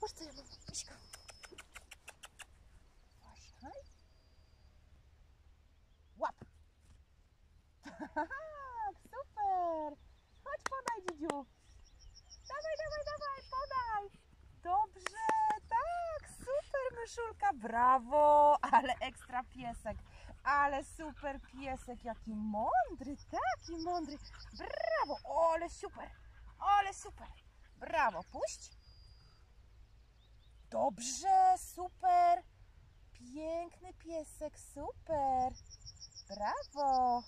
Zobacz, co ja mam. Miśka. Uważaj. Łap. Tak, super. Chodź, podaj, dzidziu. Dawaj, dawaj, dawaj, podaj. Dobrze, tak, super, myszulka, brawo, ale ekstra piesek, ale super piesek, jaki mądry, taki mądry, brawo, ale super, ale super, brawo, puść. Dobrze, super, piękny piesek, super, brawo.